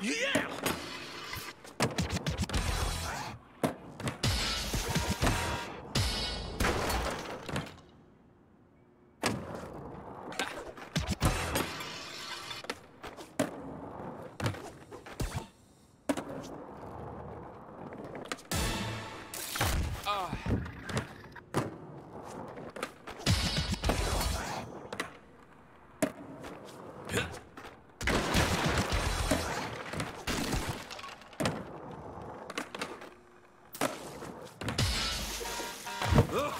Yeah! Look,